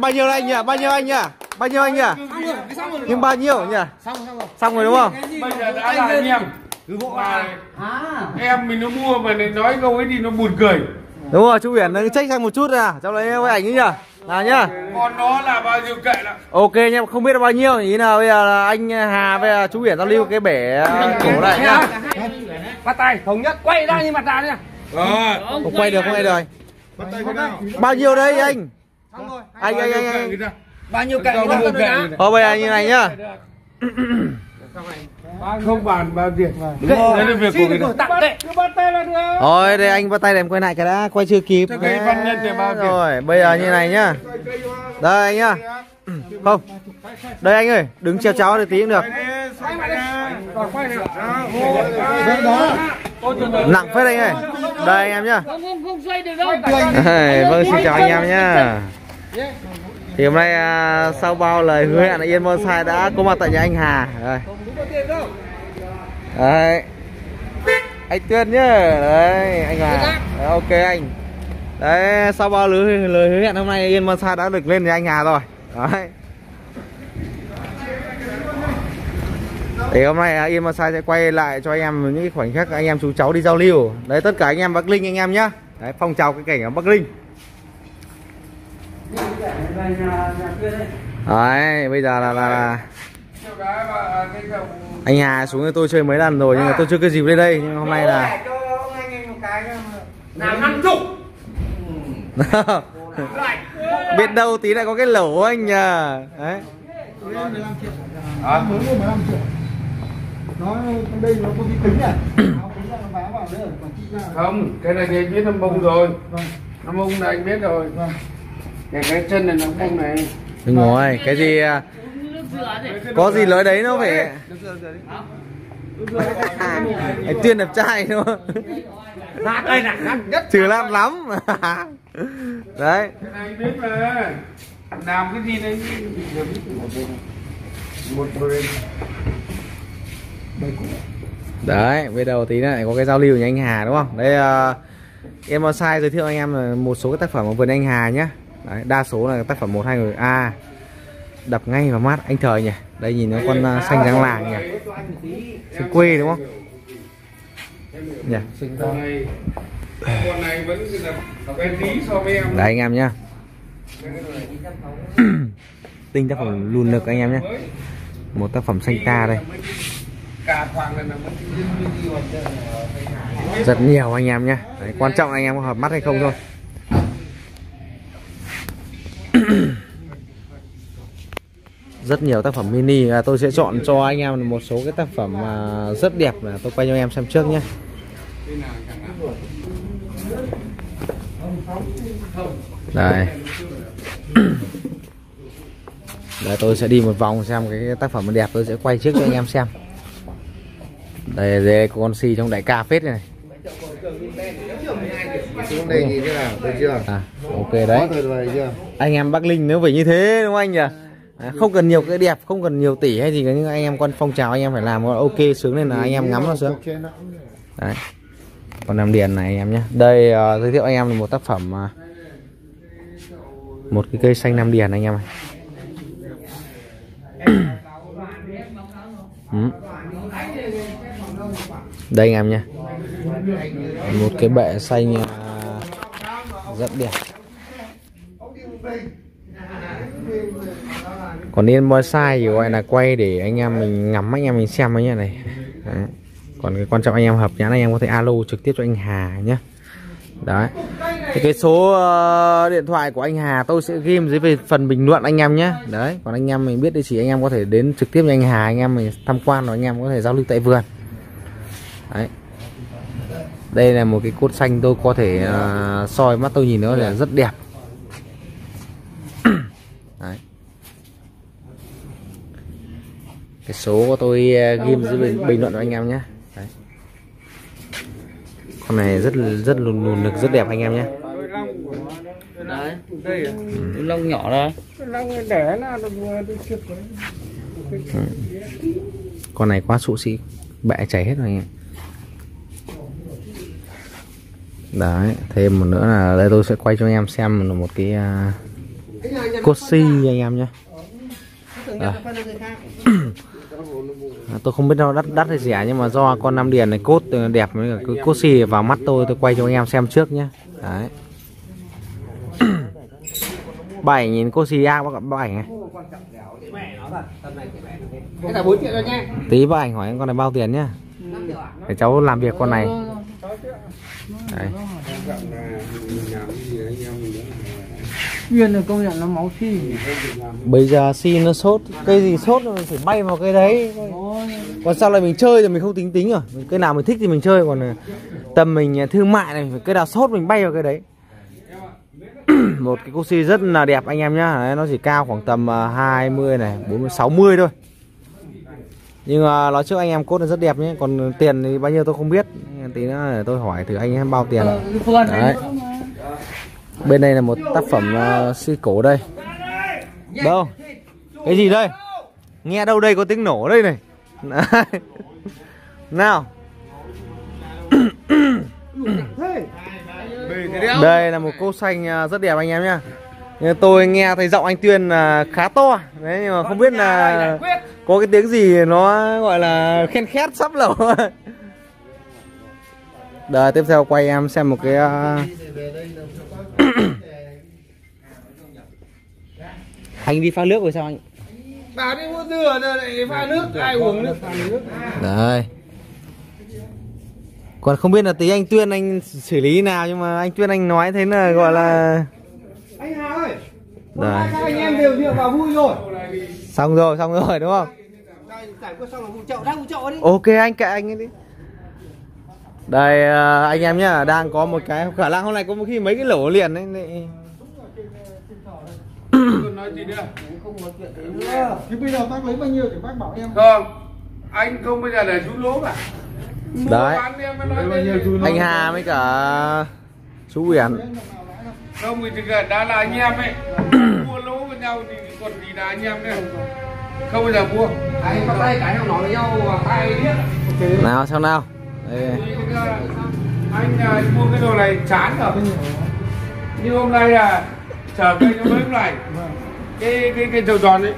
bao nhiêu đây anh nhỉ? Bao nhiêu anh nhỉ? Bao nhiêu anh nhỉ? Nhưng bao nhiêu nhỉ? Xong xong rồi xong rồi đúng không? Bây giờ đã là anh em. Mà em mình nó mua mà nói câu ấy thì nó buồn cười. Đúng rồi chú biển nó check sang một chút à. Trong đấy với ảnh ấy nhỉ? Nào nhá. Con nó là bao nhiêu kệ lắm ok nhá không biết là bao nhiêu. Ý nào bây giờ là anh Hà với là chú biển giao lưu cái bể uh, cổ này nhá. Bắt tay. Thống nhất quay ra như mặt ra nha. Rồi. Không quay được không quay được. Bắt tay con nào bao nhiêu đây anh xong rồi anh anh anh, anh. người ta bao nhiêu nhá người ta. thôi bây giờ như này nhá không bàn bao tiền đúng rồi đấy là việc của người ta tặng kệ cứ bắt tay là được thôi đây anh bắt tay để em quay lại cái đã quay chưa kịp Thế cái văn nhân thì bao tiền? rồi bây giờ như này nhá đây anh nhá không đây anh ơi đứng treo cháu để tí cũng được nặng phết anh ơi đây anh em nhá không không không xoay được đâu Hey, vâng xin chào anh em nhá thì hôm nay à, sau bao lời hứa hẹn là Yên Bonsai đã có mặt tại nhà anh Hà đây. Đấy. Anh Tuyên nhá. Đấy, anh Hà. Đấy, ok anh. Đấy, sau bao lời, lời hứa hẹn hôm nay Yên Bonsai đã được lên nhà anh Hà rồi. Đấy. Thì hôm nay à, Yên Bonsai sẽ quay lại cho anh em những cái khoảnh khắc anh em chú cháu đi giao lưu. Đấy tất cả anh em Bắc Linh anh em nhá. Đấy, phong trào cái cảnh ở Bắc Linh. Đấy, bây giờ là, là, là anh Hà xuống với tôi chơi mấy lần rồi nhưng mà tôi chưa có dịp lên đây nhưng hôm nay là làm năm chục biết đâu tí lại có cái lẩu anh nhờ đấy không cái này thì anh biết năm bông rồi. Năm bông này anh biết rồi. Cái cái chân này nó bông này. Đừng rồi cái gì à, có gì lối đấy nó phải anh tuyên đẹp trai đúng không? Đây là trừ lắm lắm. Đấy. Cái này anh biết mà. Làm cái gì đấy? Một bên đấy bây đầu tí lại có cái giao lưu nhà anh Hà đúng không? Đây uh, ờ, em sai giới thiệu anh em là một số cái tác phẩm ở vườn anh Hà nhá. Đấy, đa số là tác phẩm một hai người. A à, đập ngay vào mắt anh thời nhỉ. Đây nhìn nó con uh, xanh trắng làng nhỉ. Xanh quê đúng không? Nhỉ. Con con này vẫn là quen tí so với em đấy anh em nhá. Tinh tác phẩm lùn lực anh em nhé một tác phẩm xanh ta đây rất nhiều anh em nhé. Đấy, quan trọng anh em có hợp mắt hay không thôi. Rất nhiều tác phẩm mini. À, tôi sẽ chọn cho anh em một số cái tác phẩm mà rất đẹp là tôi quay cho anh em xem trước nhé. Đây. Đấy, tôi sẽ đi một vòng xem cái tác phẩm đẹp tôi sẽ quay trước cho anh em xem đây đây con si trong đại ca phết này. Xuống đây nhìn thế nào được chưa? À, ok đấy. Anh em Bắc Linh nếu phải như thế đúng không anh nhỉ? À, không cần nhiều cái đẹp không cần nhiều tỷ hay gì cả nhưng anh em quan phong trào anh em phải làm ok sướng lên là anh em ngắm nó sướng. Đấy. Còn làm điền này anh em nhé. Đây uh, giới thiệu anh em một tác phẩm uh, một cái cây xanh nam điền anh em ơi ừ đây anh em nhé một cái bệ xanh rất đẹp còn yên bonsai thì gọi là quay để anh em mình ngắm anh em mình xem ấy như này Đấy. còn cái quan trọng anh em hợp nhãn anh em có thể alo trực tiếp cho anh Hà nhé đấy thì cái số uh, điện thoại của anh Hà tôi sẽ ghi dưới về phần bình luận anh em nhé đấy còn anh em mình biết địa chỉ anh em có thể đến trực tiếp cho anh Hà anh em mình tham quan rồi anh em có thể giao lưu tại vườn đấy. Đây là một cái cốt xanh tôi có thể uh, soi mắt tôi nhìn nó là rất đẹp. Đấy. Cái số của tôi uh, ghim dưới bình, bình luận cho anh em nhé. Đấy. con này rất rất lùn lùn lực rất đẹp anh em nhé. Đấy. Ừ. lông nhỏ thôi con này quá sụ xị bẹ chảy hết rồi anh em đấy thêm một nữa là đây tôi sẽ quay cho anh em xem một cái à, uh, Cosi anh em nhé. À. tôi không biết đâu đắt đắt hay rẻ nhưng mà do con năm điền này cốt ờ, đẹp với cả cái Cosi vào mắt tôi tôi quay cho anh em xem trước nhé. Đấy. Bảy nhìn Cosi A bác ạ ảnh này. Tí bác ảnh hỏi con này bao tiền nhá để cháu làm việc con này đấy. Nguyên là công nhận nó máu phi. bây giờ si nó sốt cây gì sốt mình phải bay vào cây đấy. Còn sau này mình chơi thì mình không tính tính rồi cây nào mình thích thì mình chơi còn ờ, tầm mình ờ, thương mại này cây nào sốt mình bay vào cây đấy. Một cái coxi rất là đẹp anh em nhá. Đấy, nó chỉ cao khoảng tầm ờ, 20 này 40 60 thôi nhưng mà nói trước anh em cốt là rất đẹp nhé còn tiền thì bao nhiêu tôi không biết. Tí nữa để tôi hỏi thử anh em bao tiền. Đấy. Bên đây là một tác phẩm uh, si cổ đây. Đâu? Cái gì đây? Nghe đâu đây có tiếng nổ đây này. Nào. Đây là một cô xanh uh, rất đẹp anh em nhá. Nhưng tôi nghe thấy giọng anh Tuyên là khá to. Đấy nhưng mà không biết là có cái tiếng gì nó gọi là khen khét sắp lẩu Đời tiếp theo quay em xem một cái uh, anh đi pha nước rồi sao anh? Bảo đi mua dừa rồi lại pha nước, ai uống nước. Đấy. Còn không biết là tí anh Tuyên anh xử lý nào Nhưng mà anh Tuyên anh nói thế là gọi là Anh Hà ơi, Đấy. các anh em đều rượu vào vui rồi. Xong rồi xong rồi đúng không. Ok anh kệ anh ấy đi Đây à, anh em nhá Đang có một cái khả năng hôm nay có một khi mấy cái lỗ liền đấy lại- Còn nói gì nữa? Thì bây giờ bác lấy bao nhiêu thì bác bảo em. Không, anh không bây giờ là chú lỗ cả. Đấy. nói. Anh Hà với cả chú Uyển Không thì đã là anh em ấy. mua lỗ với nhau thì còn gì là anh em nữa. Không bao giờ mua. Anh bắt tay cái nào nói với nhau ai biết. Nào xem nào Đây. Anh à, mua cái đồ này chán rồi. Nhưng hôm nay là chờ cây nó mới này. Cái cái cái trầu tròn ấy.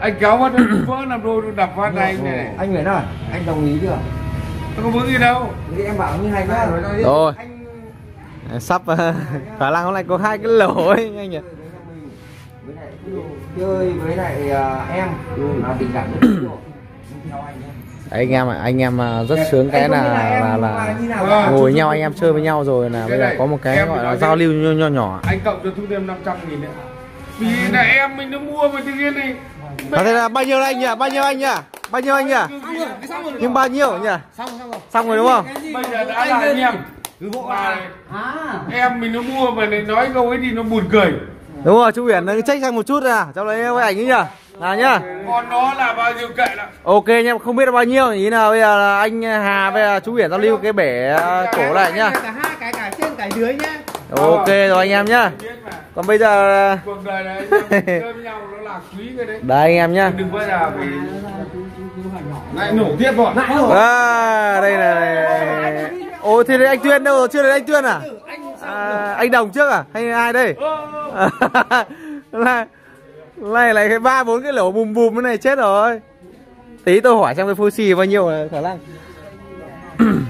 Anh kéo nó vỡ làm đôi nó đập phát này này. này. Anh Nguyễn ơi, anh đồng ý chưa? Nó có vướng gì đâu. Thì em bảo như hay quá rồi Anh Sắp khả năng hôm nay có hai cái lỗ ấy anh nhỉ với lại chơi với lại à, em là tình cảm anh nhé. Đấy, anh em ạ, anh em à, rất sướng cái là là là là Vâng. ngồi nhau anh em chơi với nhau rồi là bây giờ có một cái gọi là giao lưu nho nho nhỏ Anh cộng cho thu thêm 500 nghìn nữa. Vì là em mình nó mua mà tự nhiên này. Thế là bao nhiêu anh nhỉ? Bao nhiêu anh nhỉ? Bao nhiêu anh nhỉ? Nhưng bao nhiêu nhỉ? Xong xong rồi. Xong rồi đúng không? Bây giờ đã là anh em. Mà À. em mình nó mua mà lại nói câu ấy thì nó buồn cười. Đúng rồi, chú Uyển nó check sang một chút à. Cháu lấy cái ảnh ấy nhỉ? Nào nhá. Còn nó là bao nhiêu kệ lắm. Ok nha, không biết là bao nhiêu ý nào bây giờ là anh Hà với chú Uyển giao lưu cái bể à, cổ này nhá. Cả hai cái cả trên cả dưới nhá. Ok rồi anh em nhá. Còn bây giờ Cuộc đời này nhau nó là quý cái đấy. đây anh em nhá. Đừng bao giờ vì lại nổ tiếp rồi. À, đây là Ôi thế đấy anh Tuyên đâu rồi? Chưa thấy anh Tuyên à? à anh Đồng trước à? Hay ai đây? này này lại cái ba bốn cái lỗ bùm bùm cái này chết rồi. Tí tôi hỏi xem cái phôi xì bao nhiêu là khả năng.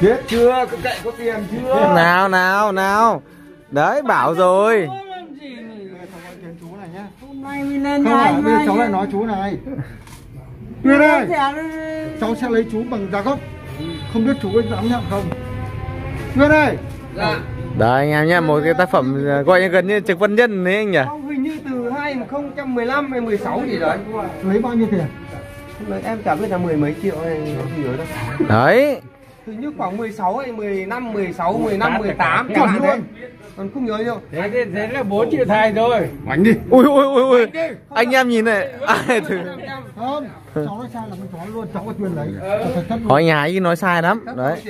Biết chưa? Có cậy có tiền chưa? nào nào nào. Đấy bảo rồi. Hôm nay mình lên nhà anh bây giờ cháu lại nói chú này Tuyên ơi cháu sẽ lấy chú bằng giá gốc. Không biết chú có dám nhận không? Tuyên ơi Đấy anh em nhá, một cái tác phẩm gọi như gần như trực văn nhân đấy anh nhỉ. Ông hình như từ 2015 hay 16 gì đấy. lấy bao nhiêu tiền? Em chả biết là mười mấy triệu hay gì đâu. Đấy. Hình như khoảng 16 hay 15, 16, 15, 18 Chuẩn luôn. Còn không nhớ đâu. Thế thế, thế là 4 triệu thay rồi. Bánh đi Ui ui ui ui. Anh em nhìn này. Ai thử. Không cháu nói sai là mình cháu luôn cháu có Tuyên lấy Hỏi nhà ấy nói sai lắm. Đấy.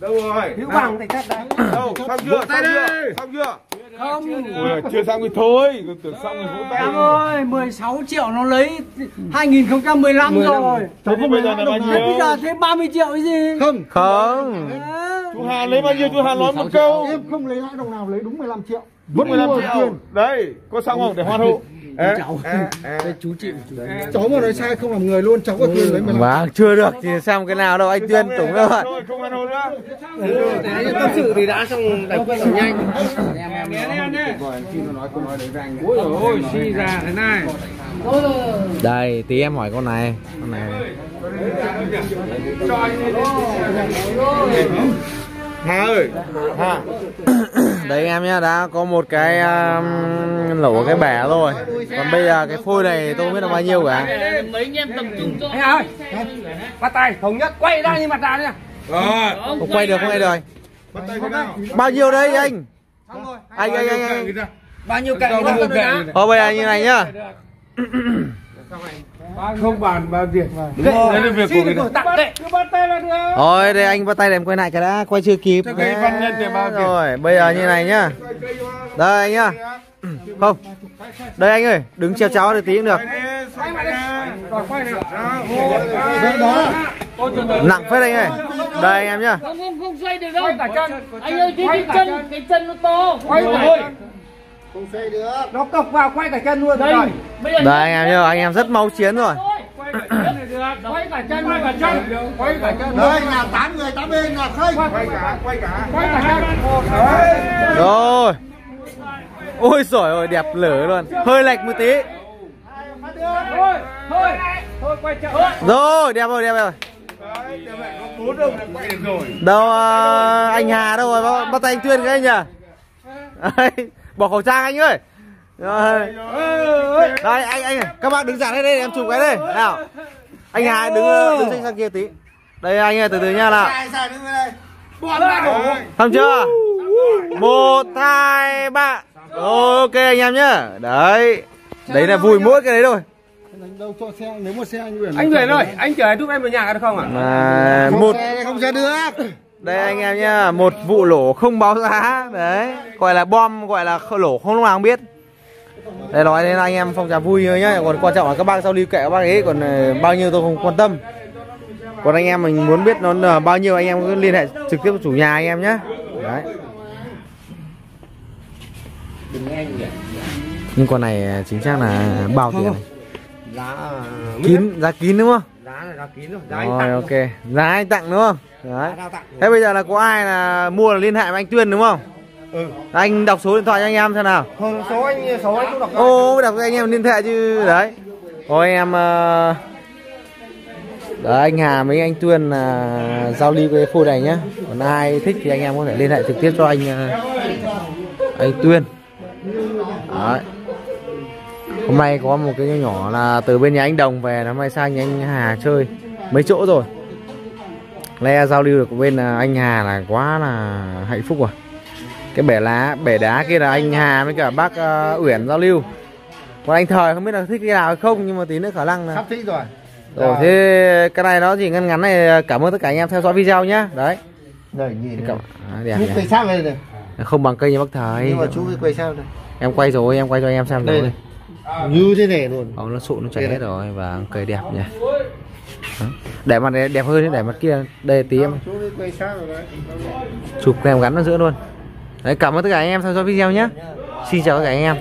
Đâu rồi? Hữu bằng thành thắt đây. Đâu, xong chưa? Xong chưa? Xong chưa? Không. Ui, chưa xong thì thôi, tưởng xong thì vỗ tay. Em ơi, 16 triệu nó lấy 2015 rồi. cháu không bây giờ là bao nhiêu? mà. Bây giờ thêm 30 triệu cái gì? không Không. không Chú Hà lấy bao nhiêu chú Hà nói một câu. Em không lấy lãi đồng nào lấy đúng 15 triệu. Vứt 15 Mua triệu. tiền. Đấy, có xong không để hoan hô. Ê, cháu. ê, ê. chú chịu Cháu mà nói sai không làm người luôn, cháu có quyền lấy 15 vâng chưa được thì xem cái nào đâu anh tuyên tủng đâu ạ nữa. tâm sự thì đã xong giải quyết nhanh ôi ôi suy ra thế này đây tí em hỏi con này. Con này. Hà ơi, Hà. đấy em nhá đã có một cái um, lỗ cái bẻ rồi. Còn bây giờ cái phôi này tôi không biết là bao nhiêu cả. Mấy anh em tập trung cho anh ơi bắt tay. Thống nhất quay ra như mặt ra nha Rồi, không quay được không quay được. Nào? bao nhiêu đấy anh? Anh anh anh, anh. bao nhiêu cạnh. thôi bây giờ như này nhá không bàn bao tiền đấy là việc của người ta. tặng kệ. cứ bắt tay là được. Thôi đây anh bắt tay để em quay lại cái đã quay chưa kịp. Thế cái văn nhân thì tiền? rồi bây giờ như này nhá. Đây anh nhá. Không. Đây anh ơi đứng treo cháu được tí cũng được. Nặng phết anh ơi. Đây anh em nhá. Không không không xoay được đâu. Quay cả chân. Anh ơi cái, cái chân cái chân nó to. Quay cả Không xây được. nó cọc vào quay cả chân luôn đây rồi. đây anh em nhá anh em rất máu chiến rồi. Quay cả chân này được. Quay cả chân quay cả chân. Quay cả chân. Đây là 8 người 8 bên là khênh. Quay cả, quay cả. quay cả chân. Rồi. Ôi giỏi ơi đẹp lửa luôn. Hơi lệch một tí. Thôi thôi. Thôi quay chân rồi đẹp rồi đẹp rồi. Đấy, nhà mẹ có bốn đâu là quay được rồi. đâu ờ, anh Hà đâu rồi? Bắt, tay anh Tuyên cái anh nhỉ? Đấy, bỏ khẩu trang anh ơi. Rồi. Đây anh anh các bạn đứng dàn đây đây em chụp cái đây. Nào. Anh Hà đứng ờ, đứng sang, sang kia tí. Đây anh ơi từ từ nha đổ xong chưa? Một hai ba. Ok anh em nhá. Đấy. Đấy là vui mỗi cái đấy thôi. Đâu cho xe nếu một xe anh Uyển. anh Nguyễn ơi anh chở giúp em về nhà được không ạ? Mà một một xe không xe được. Đây anh em nhá một vụ lỗ không báo giá. Đấy gọi là bom gọi là lỗ không lúc nào không biết. Đây nói đến anh em phong trào vui thôi nhá. Còn quan trọng là các bác giao lưu kệ các bác ấy còn ờ, bao nhiêu tôi không quan tâm. Còn anh em mình muốn biết nó là bao nhiêu anh em cứ liên hệ trực tiếp với chủ nhà anh em nhá. Đấy. Nhưng con này ờ, chính xác là bao tiền? Này? giá kín giá kín đúng không giá kín rồi giá rồi ok. giá anh tặng đúng không? Đấy. tặng thế bây giờ là có ai là mua là liên hệ với anh Tuyên đúng không? Ừ. anh đọc số điện thoại cho anh em xem nào. Không, số anh số anh cũng đọc ô đọc cho anh em liên hệ chứ đấy. Thôi em ờ, đấy anh Hà với anh Tuyên là giao lưu cái phôi này nhá. Còn ai thích thì anh em có thể liên hệ trực tiếp cho anh ờ, anh Tuyên. Đấy hôm nay có một cái nhỏ là từ bên nhà anh Đồng về nó mai sang nhà anh Hà chơi. Mấy chỗ rồi? Le giao lưu được bên ờ, anh Hà là quá là hạnh phúc rồi. Cái bể lá bể đá kia là anh Hà với cả bác ờ, Uyển giao lưu. Còn anh Thời không biết là thích cái nào hay không nhưng mà tí nữa khả năng là Sắp thích rồi. rồi thế cái này nó chỉ ngắn ngắn này cảm ơn tất cả anh em theo dõi video nhá. Đấy. Đây nhìn cảm à, đẹp quay đây này. không bằng cây như bác Thời. Nhưng mà chú quay sao đây. em quay rồi em quay cho anh em xem Đây rồi. này. Như thế này luôn. Ông nó sụn nó chảy hết rồi và cây đẹp nhỉ. Để mặt này đẹp hơn đấy để mặt kia đây tí em. Chụp kèm gắn ở giữa luôn. Đấy cảm ơn tất cả anh em theo dõi video nhé. Xin chào tất cả anh em